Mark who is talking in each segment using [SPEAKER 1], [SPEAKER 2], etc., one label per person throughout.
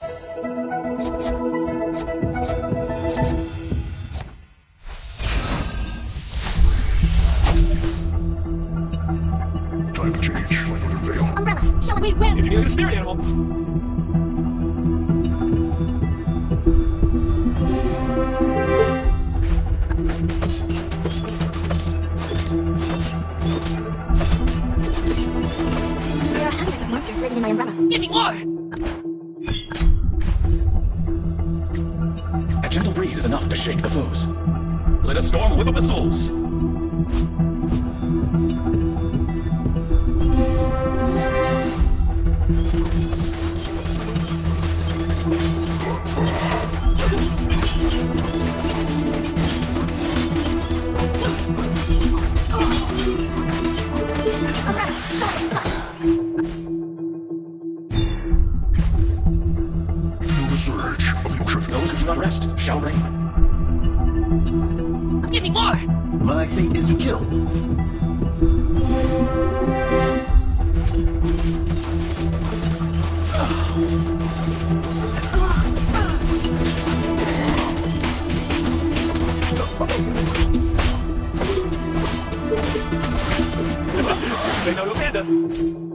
[SPEAKER 1] Time to change. Like under veil.
[SPEAKER 2] Umbrella, shall we win?
[SPEAKER 3] If you need a spirit animal.
[SPEAKER 2] There are monsters living in my umbrella.
[SPEAKER 3] Give me more! shake the foes. Let us storm whip up the souls. Então eu
[SPEAKER 4] perda.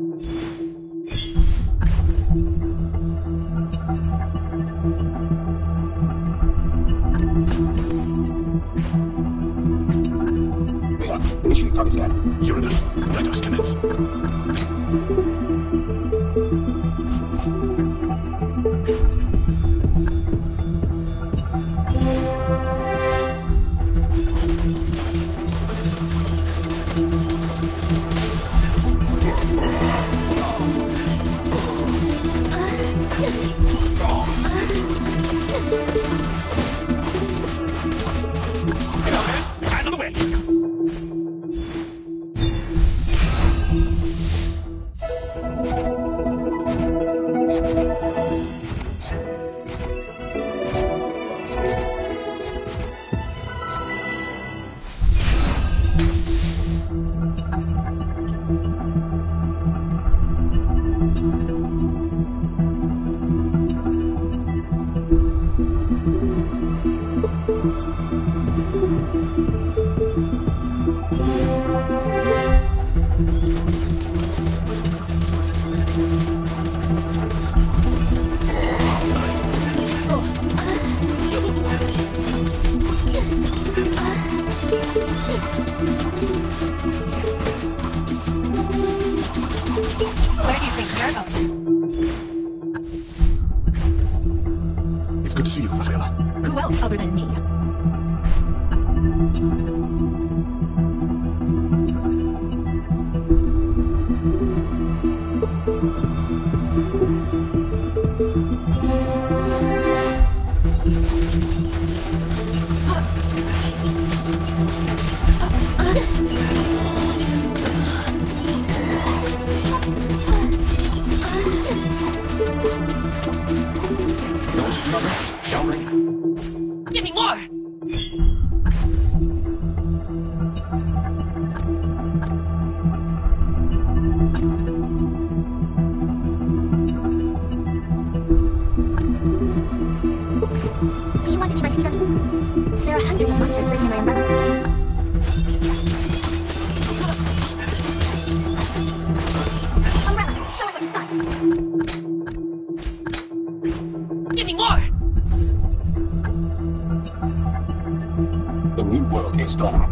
[SPEAKER 4] new world is
[SPEAKER 3] dark.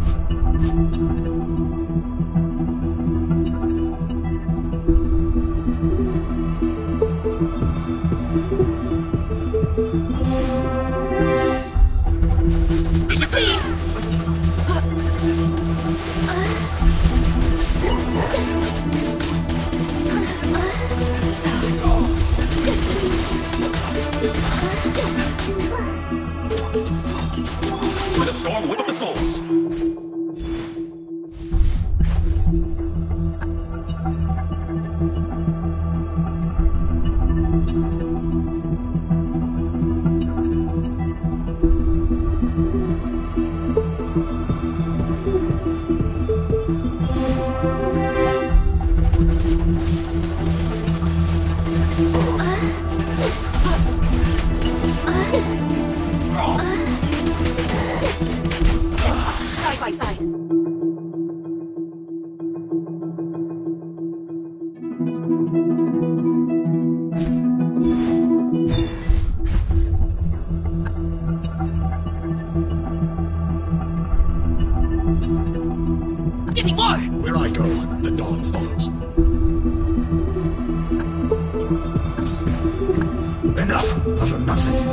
[SPEAKER 3] Enough of your nonsense.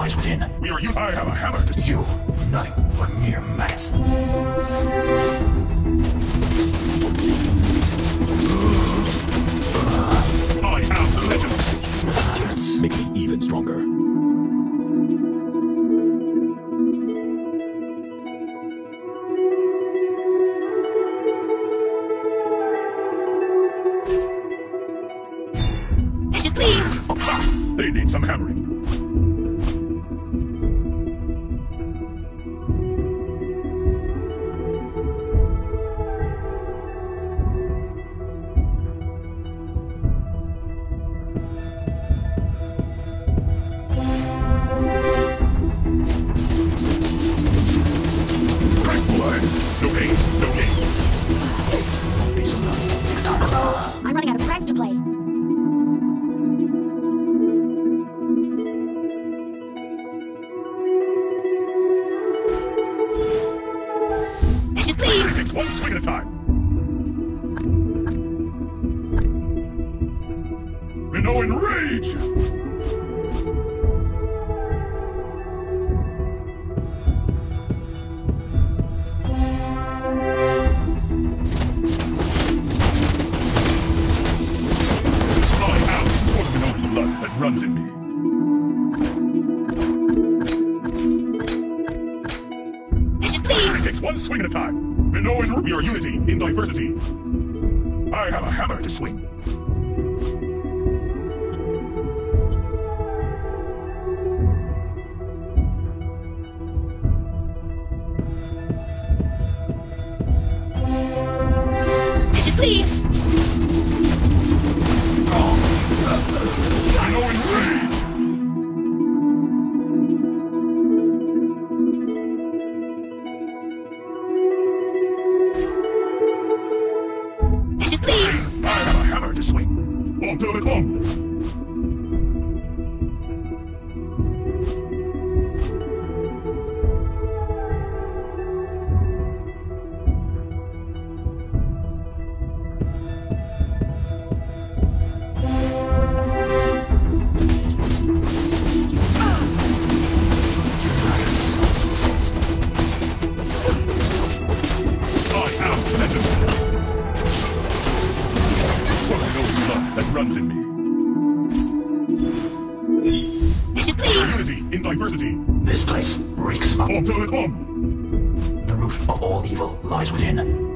[SPEAKER 3] Lies within.
[SPEAKER 1] We are you. I have a hammer to
[SPEAKER 3] You, nothing but mere maggots.
[SPEAKER 1] I am the legend.
[SPEAKER 4] Chance make me even stronger.
[SPEAKER 2] You should
[SPEAKER 1] They need some hammering.
[SPEAKER 2] Running out of crags
[SPEAKER 1] swing at a time. Minnow and we are unity in diversity. I have a hammer to swing.
[SPEAKER 2] You
[SPEAKER 1] diversity.
[SPEAKER 3] This place reeks of
[SPEAKER 1] On to the bomb.
[SPEAKER 3] the root of all evil lies within.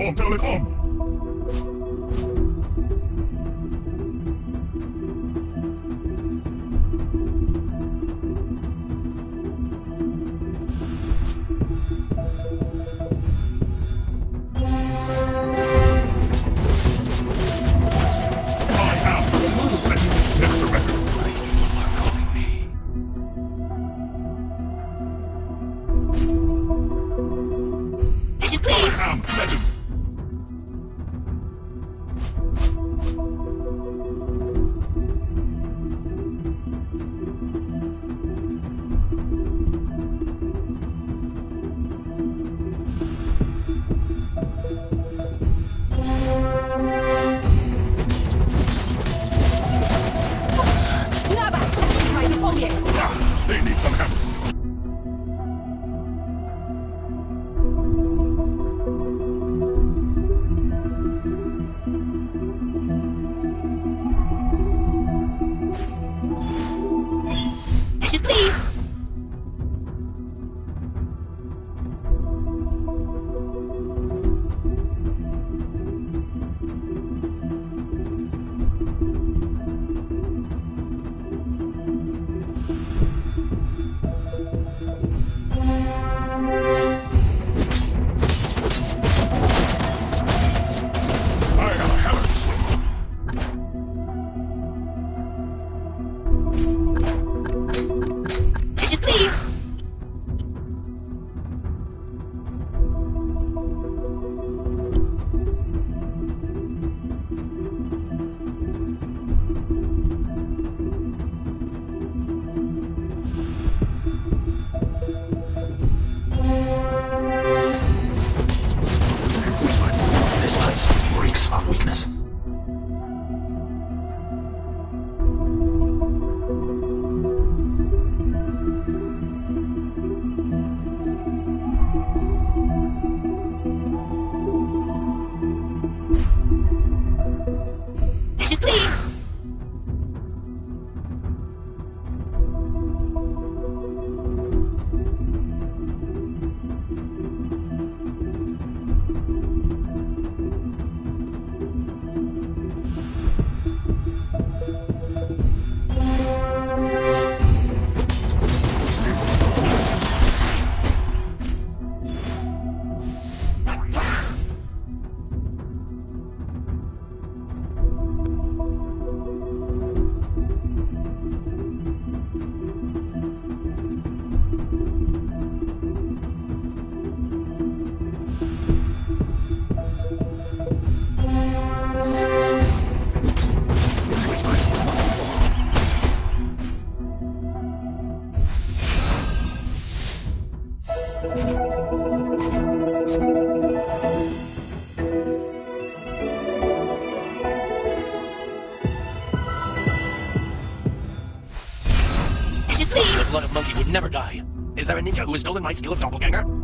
[SPEAKER 1] The bomb. Somehow.
[SPEAKER 2] you
[SPEAKER 1] blood
[SPEAKER 2] of monkey would never die. Is there a ninja who has stolen my skill of doppelganger?